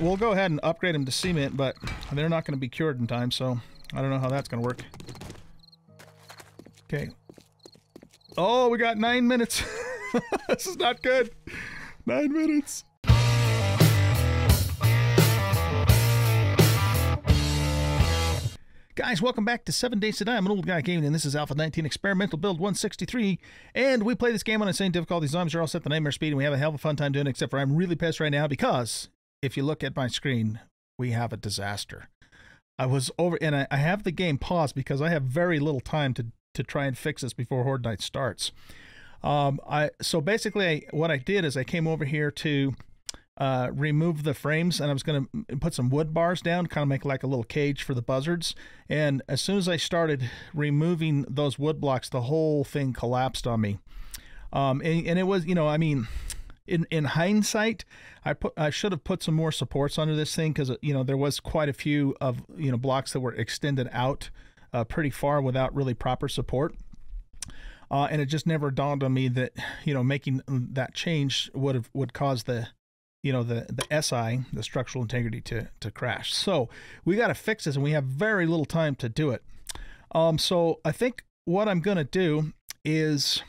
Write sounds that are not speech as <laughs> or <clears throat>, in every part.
we'll go ahead and upgrade them to cement, but they're not going to be cured in time, so I don't know how that's going to work. Okay. Oh, we got nine minutes. <laughs> this is not good. Nine minutes. Guys, welcome back to 7 Days to Die. I'm an old guy gaming, and this is Alpha 19 Experimental Build 163. And we play this game on insane difficulty. Zombies are all set to nightmare speed, and we have a hell of a fun time doing it, except for I'm really pissed right now because if you look at my screen, we have a disaster. I was over, and I, I have the game paused because I have very little time to, to try and fix this before Horde Night starts. Um, I So basically, I, what I did is I came over here to uh, remove the frames and I was going to put some wood bars down, kind of make like a little cage for the buzzards. And as soon as I started removing those wood blocks, the whole thing collapsed on me. Um, and, and it was, you know, I mean, in in hindsight, I put I should have put some more supports under this thing because you know there was quite a few of you know blocks that were extended out uh, pretty far without really proper support. Uh, and it just never dawned on me that you know making that change would have would cause the you know the the SI, the structural integrity, to to crash. So we got to fix this, and we have very little time to do it. Um, so I think what I'm going to do is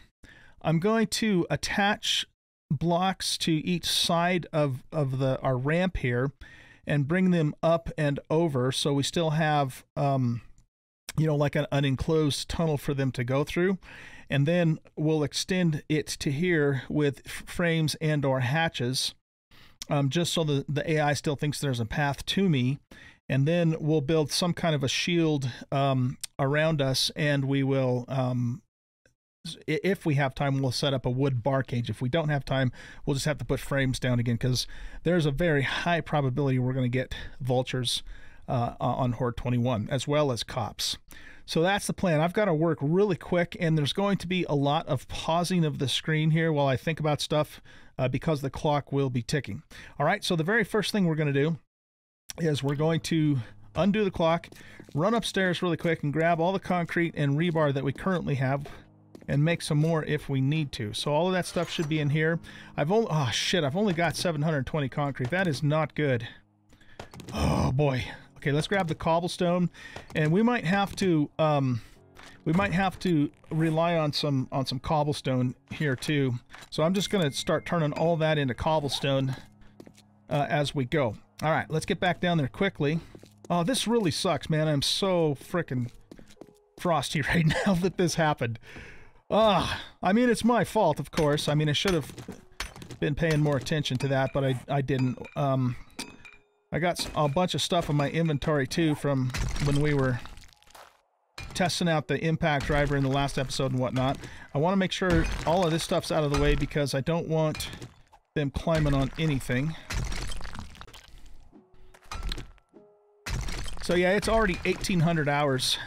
I'm going to attach blocks to each side of of the our ramp here, and bring them up and over, so we still have um, you know like an, an enclosed tunnel for them to go through and then we'll extend it to here with frames and or hatches um, just so the, the AI still thinks there's a path to me. And then we'll build some kind of a shield um, around us, and we will, um, if we have time, we'll set up a wood bar cage. If we don't have time, we'll just have to put frames down again because there's a very high probability we're going to get vultures uh, on Horde 21 as well as cops. So that's the plan. I've got to work really quick, and there's going to be a lot of pausing of the screen here while I think about stuff uh, because the clock will be ticking. All right, so the very first thing we're going to do is we're going to undo the clock, run upstairs really quick, and grab all the concrete and rebar that we currently have and make some more if we need to. So all of that stuff should be in here. I've only, oh shit, I've only got 720 concrete. That is not good. Oh boy. Okay, let's grab the cobblestone, and we might have to um, we might have to rely on some on some cobblestone here too. So I'm just gonna start turning all that into cobblestone uh, as we go. All right, let's get back down there quickly. Oh, this really sucks, man. I'm so freaking frosty <laughs> right now that this happened. Ah, I mean it's my fault, of course. I mean I should have been paying more attention to that, but I I didn't. Um, I got a bunch of stuff in my inventory too from when we were testing out the impact driver in the last episode and whatnot. I want to make sure all of this stuff's out of the way because I don't want them climbing on anything. So yeah, it's already 1800 hours.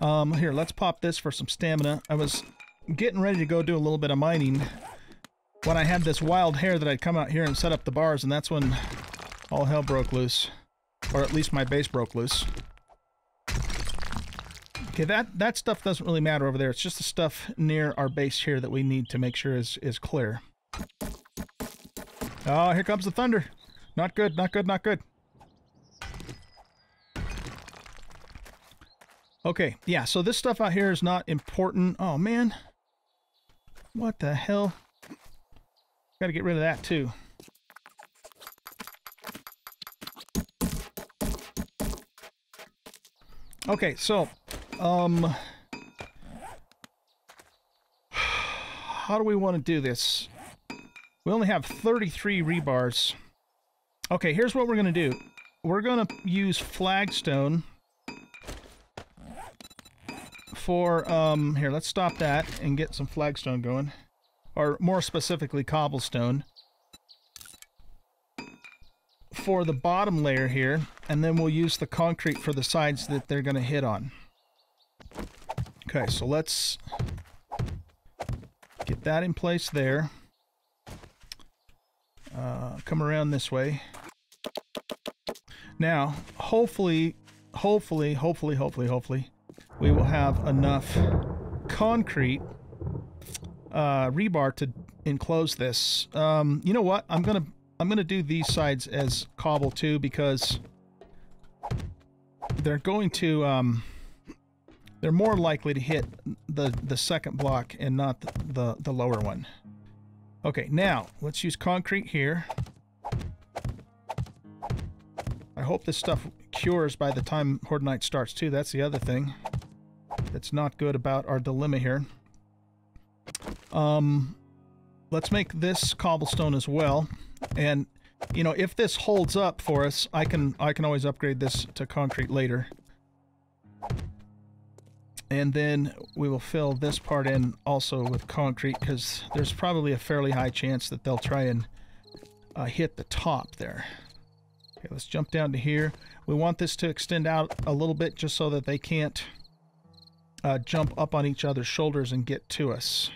Um, here, let's pop this for some stamina. I was getting ready to go do a little bit of mining when I had this wild hair that I'd come out here and set up the bars, and that's when all hell broke loose. Or at least my base broke loose. Okay, that, that stuff doesn't really matter over there. It's just the stuff near our base here that we need to make sure is, is clear. Oh, here comes the thunder. Not good, not good, not good. Okay, yeah, so this stuff out here is not important. Oh, man. What the hell? Gotta get rid of that, too. Okay, so, um, <sighs> how do we want to do this? We only have 33 rebars. Okay, here's what we're going to do. We're going to use flagstone for, um, here, let's stop that and get some flagstone going. Or more specifically, cobblestone for the bottom layer here, and then we'll use the concrete for the sides that they're going to hit on. Okay, so let's get that in place there. Uh, come around this way. Now, hopefully, hopefully, hopefully, hopefully, hopefully, we will have enough concrete uh, rebar to enclose this. Um, you know what? I'm going to I'm to do these sides as cobble too because they're going to um, they're more likely to hit the the second block and not the, the, the lower one. Okay, now let's use concrete here. I hope this stuff cures by the time Horde Night starts too. That's the other thing that's not good about our dilemma here. Um, let's make this cobblestone as well. And you know, if this holds up for us, I can I can always upgrade this to concrete later. And then we will fill this part in also with concrete because there's probably a fairly high chance that they'll try and uh, hit the top there. Okay, let's jump down to here. We want this to extend out a little bit just so that they can't uh, jump up on each other's shoulders and get to us.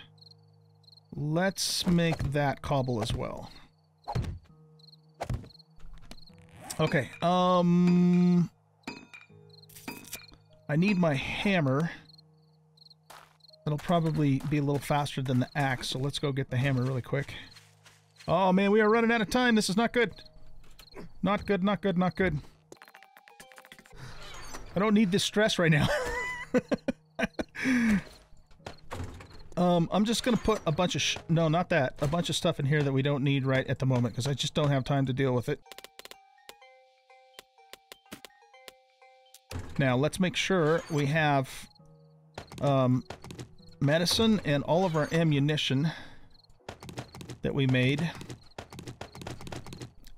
Let's make that cobble as well. Okay, um... I need my hammer. It'll probably be a little faster than the axe, so let's go get the hammer really quick. Oh man, we are running out of time. This is not good. Not good, not good, not good. I don't need this stress right now. <laughs> um, I'm just going to put a bunch of... no, not that. A bunch of stuff in here that we don't need right at the moment, because I just don't have time to deal with it. Now, let's make sure we have um, medicine and all of our ammunition that we made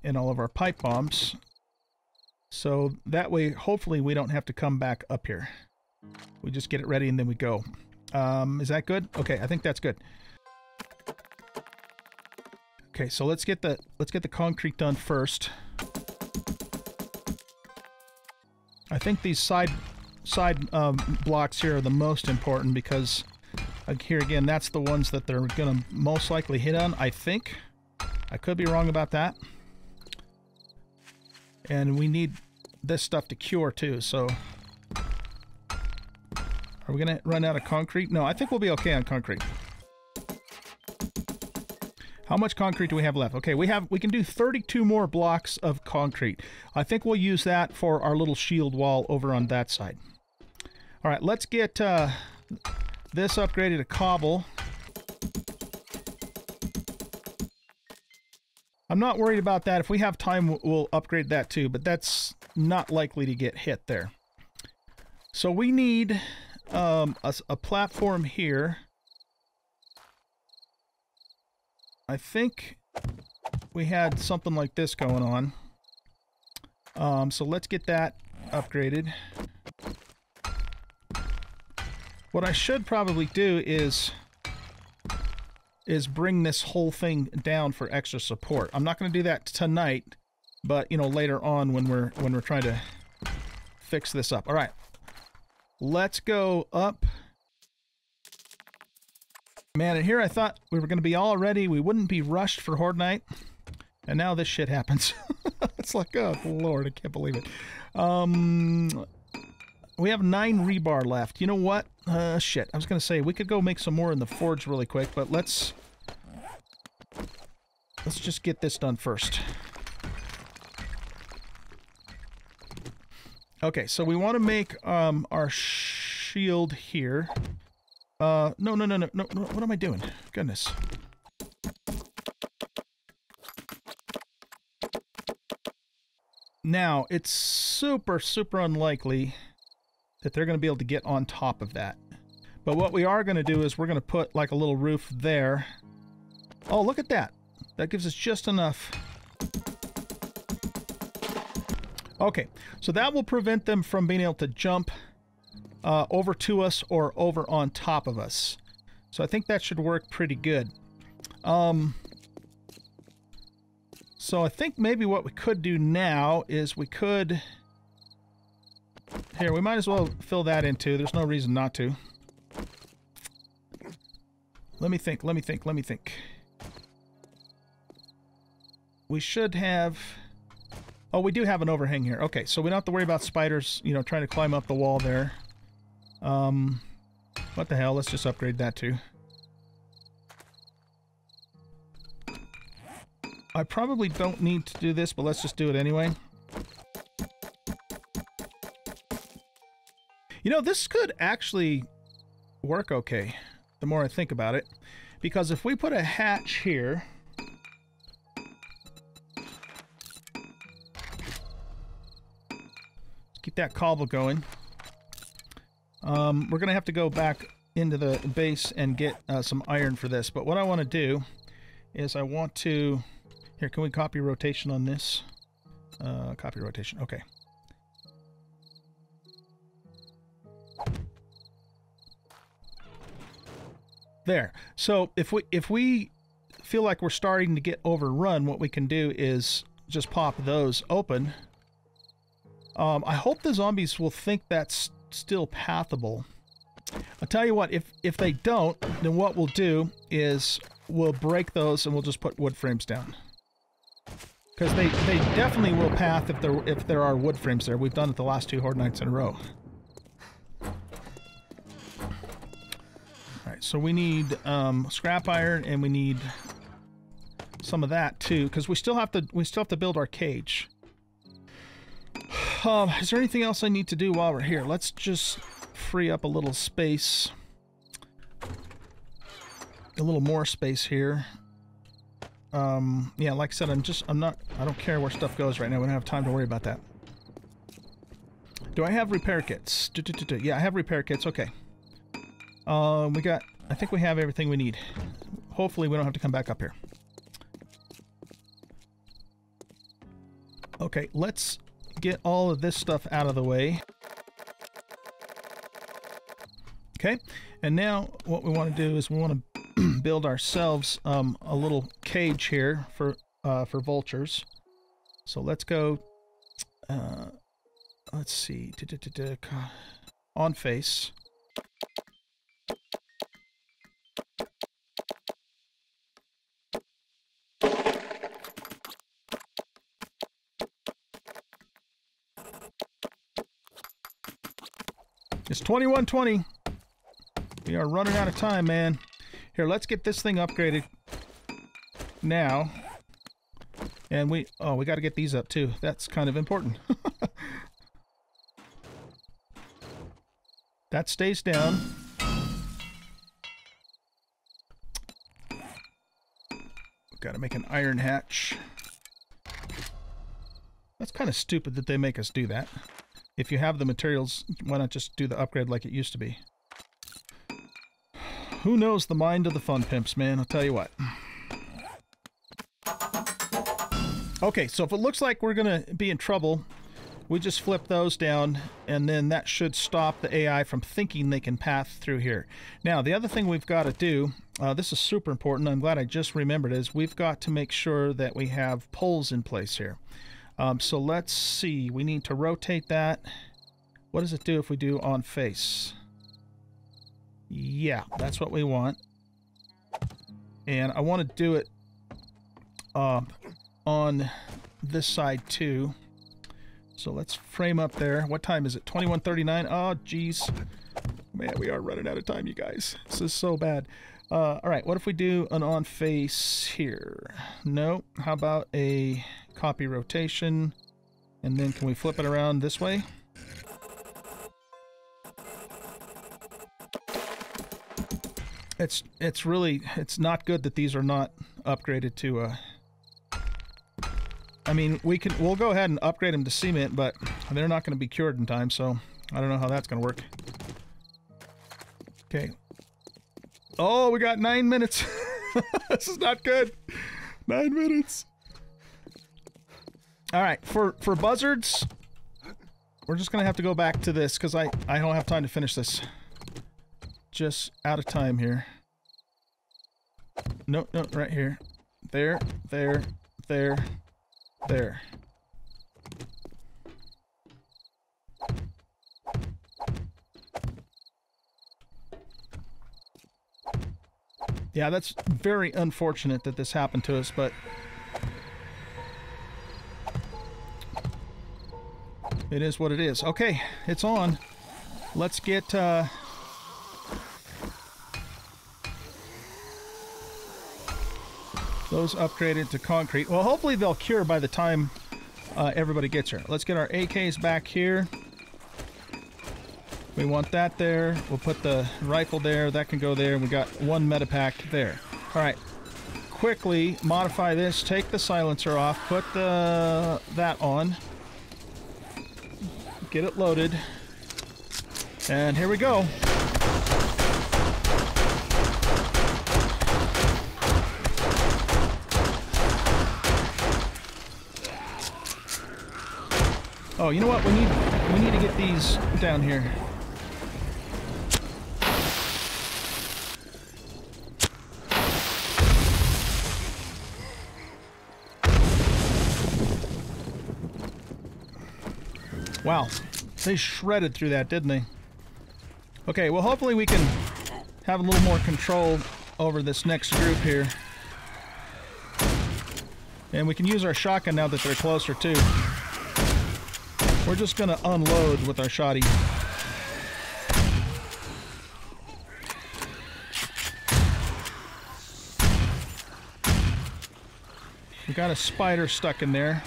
and all of our pipe bombs. So that way, hopefully, we don't have to come back up here. We just get it ready and then we go. Um, is that good? Okay, I think that's good. Okay, so let's get the let's get the concrete done first. I think these side side um, blocks here are the most important because uh, here again, that's the ones that they're going to most likely hit on, I think. I could be wrong about that. And we need this stuff to cure too, so... Are we to run out of concrete? No, I think we'll be okay on concrete. How much concrete do we have left? Okay, we have we can do 32 more blocks of concrete. I think we'll use that for our little shield wall over on that side. All right, let's get uh, this upgraded to cobble. I'm not worried about that. If we have time, we'll upgrade that too, but that's not likely to get hit there. So we need um, a, a platform here. I think we had something like this going on. Um, so let's get that upgraded. What I should probably do is is bring this whole thing down for extra support. I'm not going to do that tonight, but you know later on when we're when we're trying to fix this up. All right. Let's go up. Man, and here I thought we were going to be all ready. We wouldn't be rushed for Horde Night. And now this shit happens. <laughs> it's like, oh, Lord, I can't believe it. Um, we have nine rebar left. You know what? Uh, shit. I was going to say, we could go make some more in the forge really quick, but let's... Let's just get this done first. Okay, so we want to make um, our shield here. Uh, no, no, no, no, no, no, what am I doing? Goodness. Now, it's super, super unlikely that they're going to be able to get on top of that. But what we are going to do is we're going to put like a little roof there. Oh, look at that. That gives us just enough. Okay, so that will prevent them from being able to jump uh, over to us or over on top of us. So I think that should work pretty good. Um, so I think maybe what we could do now is we could here, we might as well fill that in too. There's no reason not to. Let me think, let me think, let me think. We should have... Oh, we do have an overhang here. Okay, so we don't have to worry about spiders, you know, trying to climb up the wall there. Um, what the hell? Let's just upgrade that too. I probably don't need to do this, but let's just do it anyway. You know, this could actually work okay, the more I think about it. Because if we put a hatch here... that cobble going. Um, we're going to have to go back into the base and get uh, some iron for this. But what I want to do is I want to... Here, can we copy rotation on this? Uh, copy rotation. Okay. There. So if we if we feel like we're starting to get overrun, what we can do is just pop those open. Um, I hope the zombies will think that's still pathable. I'll tell you what, if if they don't, then what we'll do is we'll break those and we'll just put wood frames down. Because they, they definitely will path if there if there are wood frames there. We've done it the last two Horde Nights in a row. Alright, so we need um, scrap iron and we need some of that too, because we still have to we still have to build our cage. Um, is there anything else I need to do while we're here? Let's just free up a little space. A little more space here. Um, yeah, like I said, I'm just, I'm not, I don't care where stuff goes right now. We don't have time to worry about that. Do I have repair kits? Do, do, do, yeah, I have repair kits. Okay. Um, we got, I think we have everything we need. Hopefully we don't have to come back up here. Okay, let's get all of this stuff out of the way. Okay, and now what we want to do is we want <clears throat> to build ourselves um, a little cage here for uh, for vultures. So let's go. Uh, let's see. On face. It's 2120. We are running out of time, man. Here, let's get this thing upgraded now. And we... Oh, we got to get these up, too. That's kind of important. <laughs> that stays down. Got to make an iron hatch. That's kind of stupid that they make us do that. If you have the materials, why not just do the upgrade like it used to be? Who knows the mind of the fun pimps, man? I'll tell you what. Okay, so if it looks like we're going to be in trouble, we just flip those down, and then that should stop the AI from thinking they can path through here. Now, the other thing we've got to do, uh, this is super important, I'm glad I just remembered, is we've got to make sure that we have poles in place here. Um, so let's see. We need to rotate that. What does it do if we do on face? Yeah, that's what we want. And I want to do it uh, on this side too. So let's frame up there. What time is it? 2139? Oh, jeez. Man, we are running out of time, you guys. This is so bad. Uh, all right, what if we do an on face here? No. How about a copy rotation? And then can we flip it around this way? It's it's really it's not good that these are not upgraded to uh I mean, we can we'll go ahead and upgrade them to cement, but they're not going to be cured in time, so I don't know how that's going to work. Okay, Oh, we got nine minutes. <laughs> this is not good. Nine minutes. All right, for for buzzards, we're just gonna have to go back to this because I I don't have time to finish this. Just out of time here. No, no, right here. There, there, there, there. Yeah, that's very unfortunate that this happened to us, but... It is what it is. Okay, it's on. Let's get, uh... Those upgraded to concrete. Well, hopefully they'll cure by the time uh, everybody gets here. Let's get our AKs back here. We want that there. We'll put the rifle there. That can go there. We got one medipack there. All right. Quickly modify this. Take the silencer off. Put the that on. Get it loaded. And here we go. Oh, you know what? We need we need to get these down here. Wow. They shredded through that, didn't they? Okay, well hopefully we can have a little more control over this next group here. And we can use our shotgun now that they're closer too. We're just going to unload with our shoddy. We got a spider stuck in there.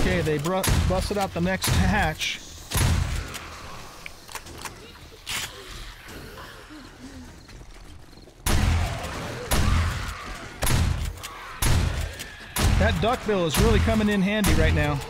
Okay, they busted out the next hatch. That duckbill is really coming in handy right now.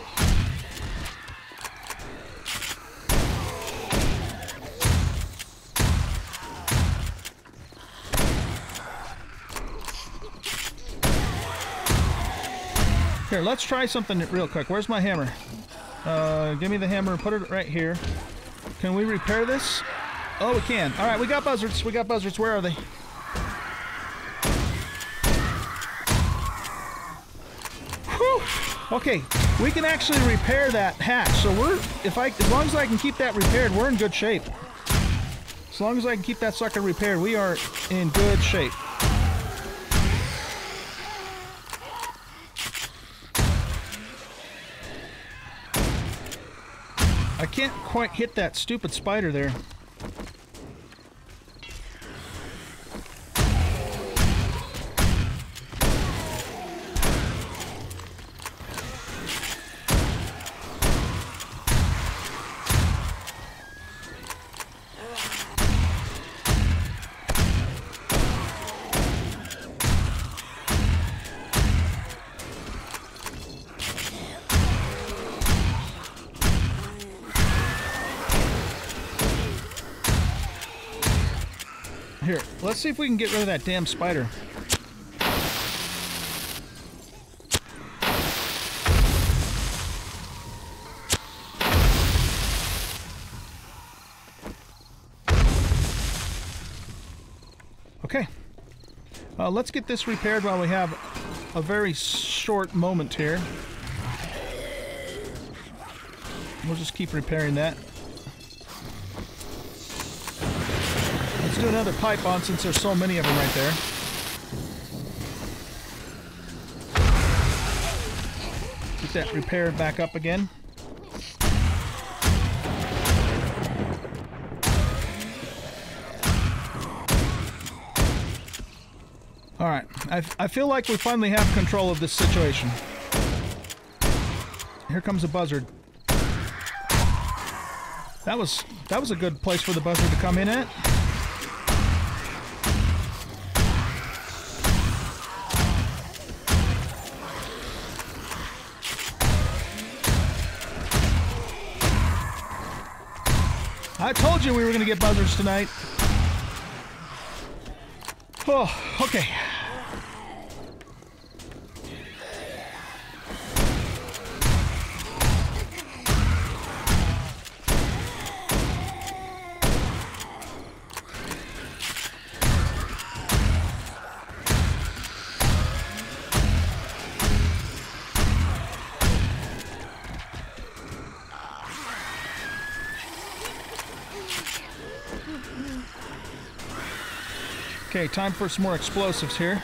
Here, let's try something real quick. Where's my hammer? Uh, give me the hammer and put it right here. Can we repair this? Oh, we can. All right, we got buzzards. We got buzzards. Where are they? Whew. Okay, we can actually repair that hatch. So we're, if I, as long as I can keep that repaired, we're in good shape. As long as I can keep that sucker repaired, we are in good shape. Can't quite hit that stupid spider there. See if we can get rid of that damn spider. Okay. Uh, let's get this repaired while we have a very short moment here. We'll just keep repairing that. Do another pipe bomb since there's so many of them right there. Get that repaired back up again. All right, I, I feel like we finally have control of this situation. Here comes a buzzard. That was that was a good place for the buzzard to come in at. Told you we were going to get buzzards tonight. Oh, okay. Okay, time for some more explosives here.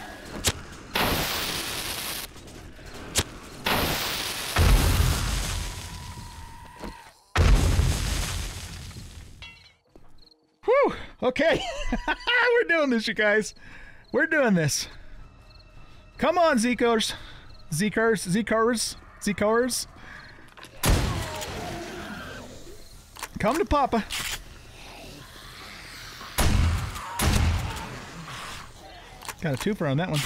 Whew! Okay, <laughs> we're doing this, you guys. We're doing this. Come on, Zekers. Zekers, Zekers, Zekers. Come to Papa. Got a twofer on that one.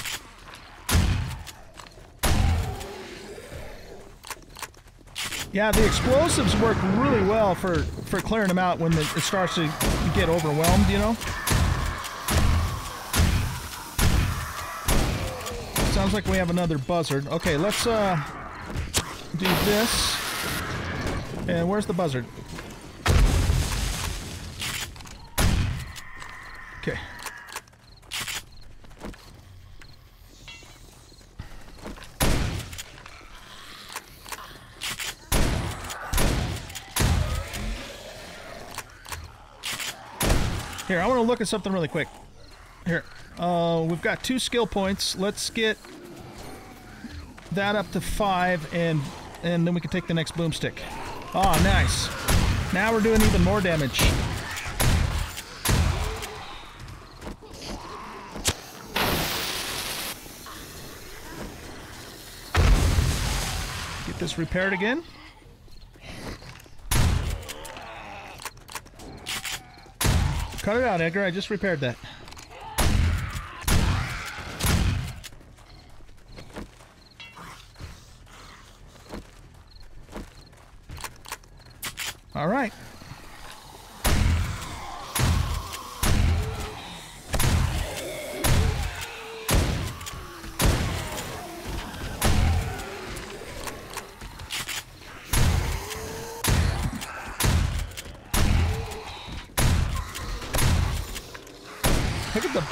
Yeah, the explosives work really well for, for clearing them out when the, it starts to get overwhelmed, you know? Sounds like we have another buzzard. Okay, let's uh, do this. And where's the buzzard? Okay. Here, I want to look at something really quick. Here, uh, we've got two skill points. Let's get that up to five, and and then we can take the next boomstick. Oh, nice. Now we're doing even more damage. Get this repaired again. Cut it out, Edgar. I just repaired that. All right.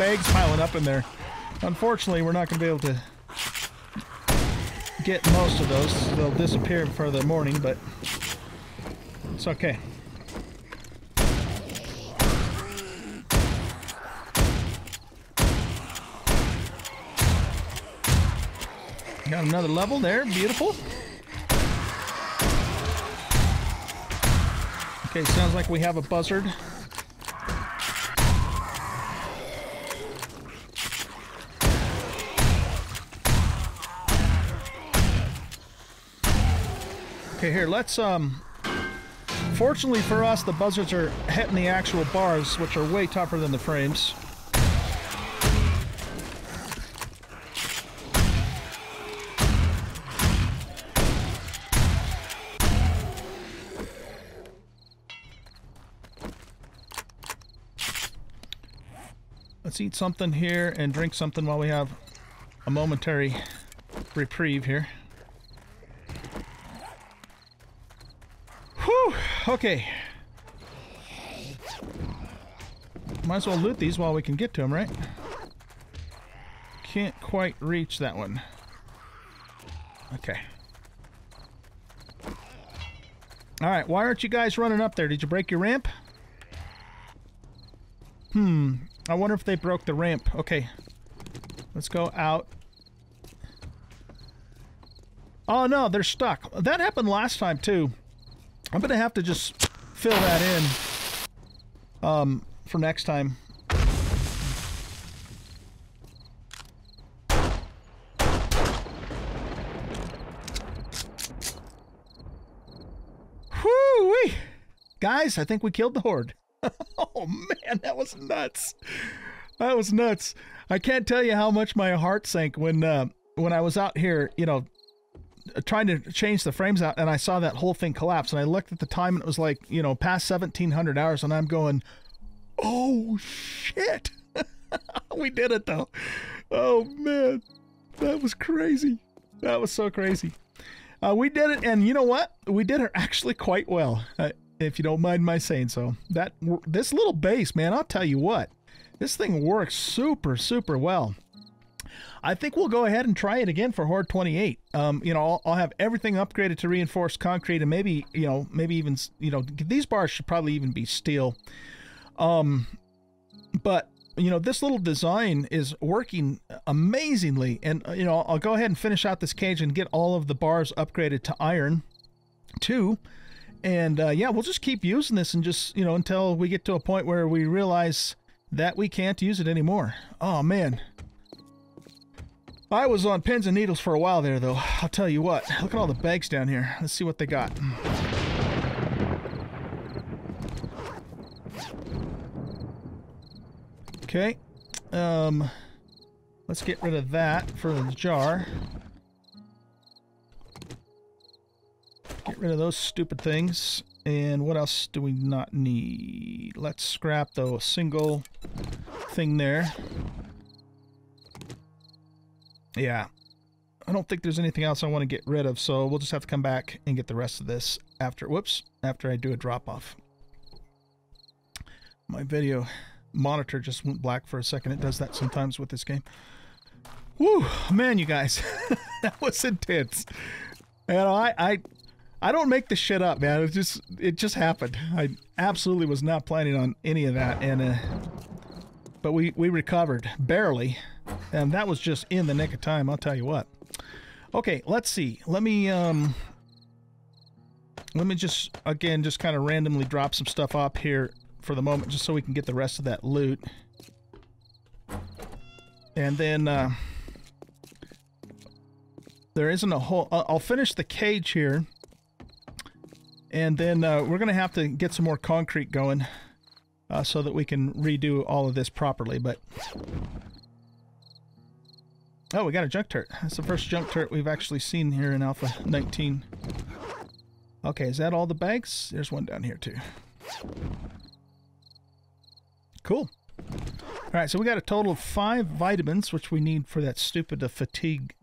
Bags piling up in there. Unfortunately, we're not going to be able to get most of those. They'll disappear for the morning, but it's okay. Got another level there. Beautiful. Okay, sounds like we have a buzzard. Okay, here, let's, um... Fortunately for us, the buzzards are hitting the actual bars, which are way tougher than the frames. Let's eat something here and drink something while we have a momentary reprieve here. Whew, okay. Might as well loot these while we can get to them, right? Can't quite reach that one. Okay. Alright, why aren't you guys running up there? Did you break your ramp? Hmm, I wonder if they broke the ramp. Okay. Let's go out. Oh no, they're stuck. That happened last time too. I'm gonna have to just fill that in um, for next time. Whoo-wee! Guys, I think we killed the horde. <laughs> oh man, that was nuts. That was nuts. I can't tell you how much my heart sank when uh, when I was out here, you know, trying to change the frames out and I saw that whole thing collapse and I looked at the time and it was like, you know, past 1700 hours and I'm going, "Oh shit." <laughs> we did it though. Oh man. That was crazy. That was so crazy. Uh, we did it and you know what? We did it actually quite well. Uh, if you don't mind my saying so. That this little base, man, I'll tell you what. This thing works super super well. I think we'll go ahead and try it again for Horde 28. Um, you know, I'll, I'll, have everything upgraded to reinforced concrete, and maybe, you know, maybe even, you know, these bars should probably even be steel. Um, but you know, this little design is working amazingly. And, uh, you know, I'll go ahead and finish out this cage and get all of the bars upgraded to iron, too. And, uh, yeah, we'll just keep using this and just, you know, until we get to a point where we realize that we can't use it anymore. Oh, man. I was on pins and needles for a while there, though. I'll tell you what. Look at all the bags down here. Let's see what they got. Okay. Um, let's get rid of that for the jar. Get rid of those stupid things. And what else do we not need? Let's scrap the single thing there. Yeah. I don't think there's anything else I want to get rid of, so we'll just have to come back and get the rest of this after, whoops, after I do a drop-off. My video monitor just went black for a second. It does that sometimes with this game. Woo, man, you guys, <laughs> that was intense. You know, I, I, I don't make this shit up, man. It just, it just happened. I absolutely was not planning on any of that, and, uh, but we, we recovered barely, and that was just in the nick of time. I'll tell you what. Okay, let's see. Let me, um, let me just again just kind of randomly drop some stuff up here for the moment, just so we can get the rest of that loot. And then uh, there isn't a whole... I'll finish the cage here. And then uh, we're going to have to get some more concrete going uh, so that we can redo all of this properly. But Oh, we got a junk turret. That's the first junk turret we've actually seen here in Alpha 19. Okay, is that all the bags? There's one down here too. Cool. All right, so we got a total of five vitamins, which we need for that stupid uh, fatigue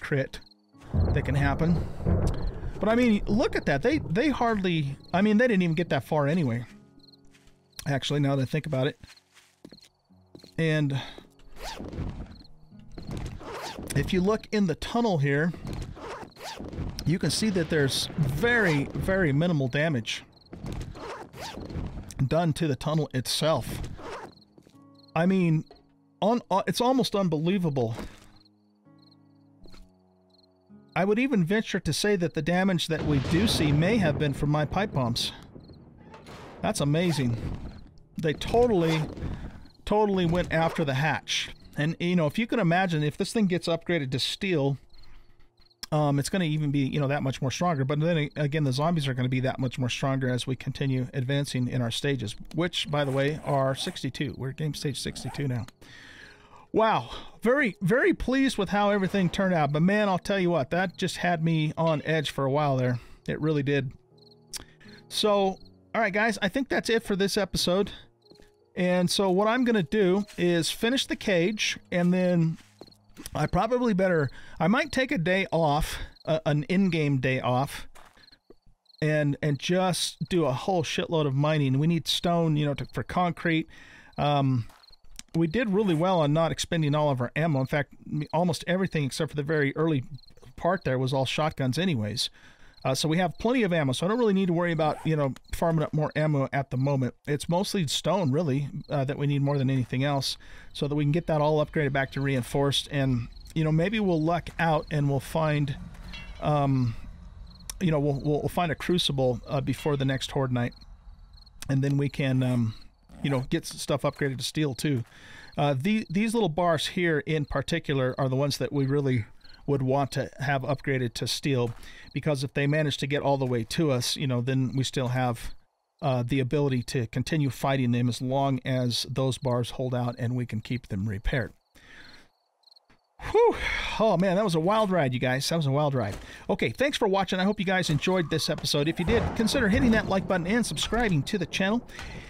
crit that can happen. But I mean, look at that. They they hardly. I mean, they didn't even get that far anyway. Actually, now that I think about it, and if you look in the tunnel here, you can see that there's very very minimal damage done to the tunnel itself. I mean, on, uh, it's almost unbelievable. I would even venture to say that the damage that we do see may have been from my pipe bombs. That's amazing. They totally, totally went after the hatch. And, you know, if you can imagine, if this thing gets upgraded to steel, um, it's going to even be, you know, that much more stronger. But then again, the zombies are going to be that much more stronger as we continue advancing in our stages, which, by the way, are 62. We're game stage 62 now. Wow, very, very pleased with how everything turned out. But man, I'll tell you what, that just had me on edge for a while there. It really did. So, all right, guys, I think that's it for this episode. And so what I'm going to do is finish the cage and then I probably better. I might take a day off, uh, an in-game day off, and and just do a whole shitload of mining. We need stone, you know, to, for concrete. Um, we did really well on not expending all of our ammo. In fact, almost everything except for the very early part there was all shotguns, anyways. Uh, so we have plenty of ammo, so I don't really need to worry about you know farming up more ammo at the moment. It's mostly stone really uh, that we need more than anything else, so that we can get that all upgraded back to reinforced, and you know maybe we'll luck out and we'll find, um, you know we'll we'll find a crucible uh, before the next horde night, and then we can um, you know get stuff upgraded to steel too. Uh, the, these little bars here in particular are the ones that we really would want to have upgraded to steel because if they manage to get all the way to us, you know, then we still have uh, the ability to continue fighting them as long as those bars hold out and we can keep them repaired. Whew. Oh man, that was a wild ride, you guys. That was a wild ride. Okay, thanks for watching. I hope you guys enjoyed this episode. If you did, consider hitting that like button and subscribing to the channel.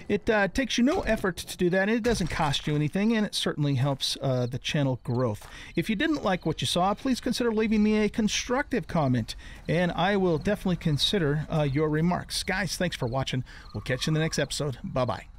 It uh, takes you no effort to do that, and it doesn't cost you anything, and it certainly helps uh, the channel growth. If you didn't like what you saw, please consider leaving me a constructive comment, and I will definitely consider uh, your remarks. Guys, thanks for watching. We'll catch you in the next episode. Bye-bye.